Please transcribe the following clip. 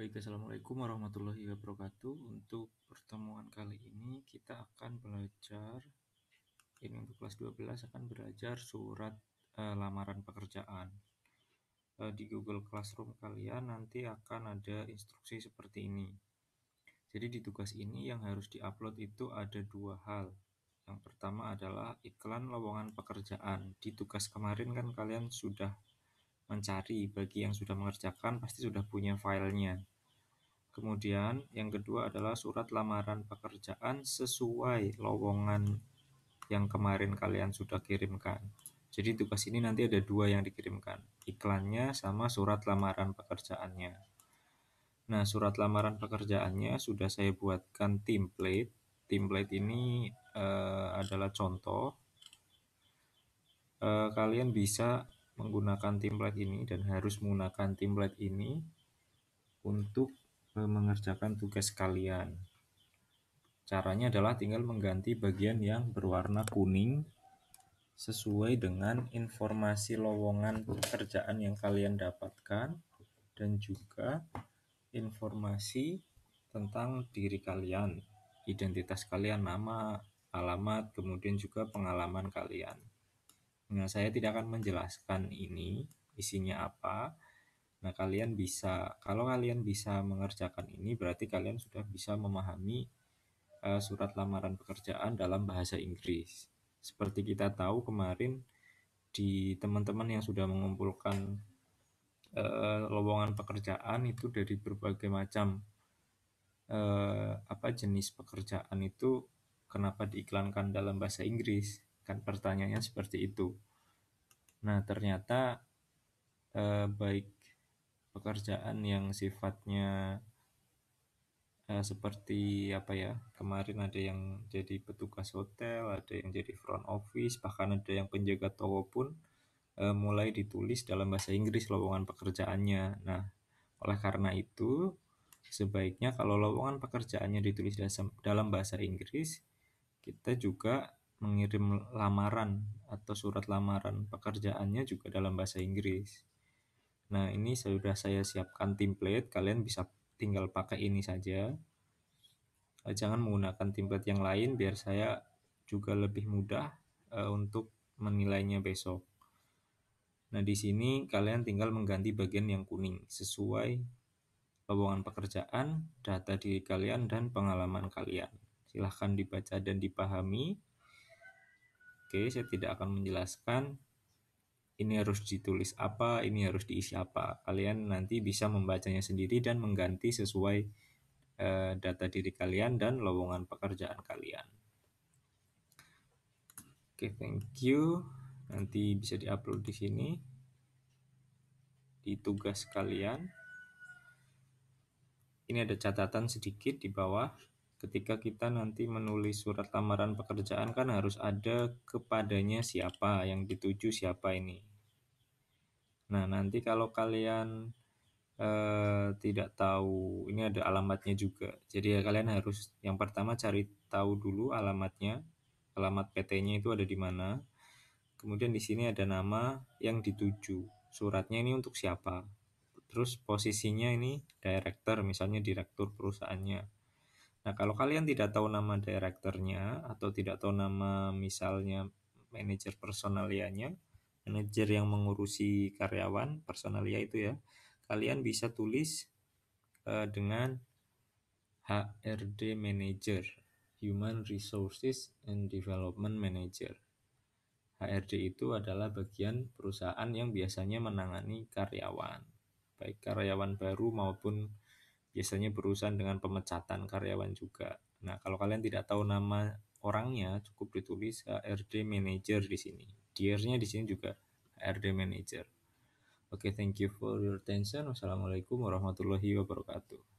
Baik, Assalamualaikum warahmatullahi wabarakatuh. Untuk pertemuan kali ini kita akan belajar ini untuk kelas 12 akan belajar surat eh, lamaran pekerjaan. Eh, di Google Classroom kalian nanti akan ada instruksi seperti ini. Jadi di tugas ini yang harus diupload itu ada dua hal. Yang pertama adalah iklan lowongan pekerjaan. Di tugas kemarin kan kalian sudah mencari bagi yang sudah mengerjakan pasti sudah punya filenya. Kemudian yang kedua adalah surat lamaran pekerjaan sesuai lowongan yang kemarin kalian sudah kirimkan. Jadi tugas ini nanti ada dua yang dikirimkan, iklannya sama surat lamaran pekerjaannya. Nah, surat lamaran pekerjaannya sudah saya buatkan template. Template ini uh, adalah contoh. Uh, kalian bisa menggunakan template ini dan harus menggunakan template ini untuk mengerjakan tugas kalian. Caranya adalah tinggal mengganti bagian yang berwarna kuning sesuai dengan informasi lowongan pekerjaan yang kalian dapatkan dan juga informasi tentang diri kalian, identitas kalian, nama, alamat, kemudian juga pengalaman kalian. Nah, saya tidak akan menjelaskan ini isinya apa. Nah, kalian bisa, kalau kalian bisa mengerjakan ini, berarti kalian sudah bisa memahami uh, surat lamaran pekerjaan dalam bahasa Inggris. Seperti kita tahu kemarin di teman-teman yang sudah mengumpulkan uh, lowongan pekerjaan itu dari berbagai macam uh, apa jenis pekerjaan itu kenapa diiklankan dalam bahasa Inggris kan pertanyaannya seperti itu nah ternyata uh, baik pekerjaan yang sifatnya uh, seperti apa ya kemarin ada yang jadi petugas hotel ada yang jadi front office bahkan ada yang penjaga toko pun uh, mulai ditulis dalam bahasa Inggris lowongan pekerjaannya. Nah, oleh karena itu sebaiknya kalau lowongan pekerjaannya ditulis dalam bahasa Inggris, kita juga mengirim lamaran atau surat lamaran pekerjaannya juga dalam bahasa Inggris. Nah, ini sudah saya siapkan template, kalian bisa tinggal pakai ini saja. Eh, jangan menggunakan template yang lain biar saya juga lebih mudah uh, untuk menilainya besok. Nah, di sini kalian tinggal mengganti bagian yang kuning sesuai lowongan pekerjaan, data diri kalian, dan pengalaman kalian. Silahkan dibaca dan dipahami. Oke, saya tidak akan menjelaskan ini harus ditulis apa, ini harus diisi apa. Kalian nanti bisa membacanya sendiri dan mengganti sesuai uh, data diri kalian dan lowongan pekerjaan kalian. Oke, thank you. Nanti bisa diupload di sini. Di tugas kalian. Ini ada catatan sedikit di bawah. Ketika kita nanti menulis surat lamaran pekerjaan kan harus ada kepadanya siapa yang dituju siapa ini nah nanti kalau kalian eh, tidak tahu ini ada alamatnya juga jadi ya kalian harus yang pertama cari tahu dulu alamatnya alamat PT-nya itu ada di mana Kemudian di sini ada nama yang dituju. Suratnya ini untuk siapa? Terus posisinya ini director, misalnya direktur perusahaannya. Nah, kalau kalian tidak tahu nama direkturnya atau tidak tahu nama misalnya manajer personalianya, manajer yang mengurusi karyawan, personalia itu ya, kalian bisa tulis uh, dengan HRD Manager, Human Resources and Development Manager. HRD itu adalah bagian perusahaan yang biasanya menangani karyawan, baik karyawan baru maupun biasanya berurusan dengan pemecatan karyawan juga. Nah, kalau kalian tidak tahu nama orangnya, cukup ditulis HRD Manager di sini. Dear-nya di sini juga HRD Manager. Oke, okay, thank you for your attention. Wassalamualaikum warahmatullahi wabarakatuh.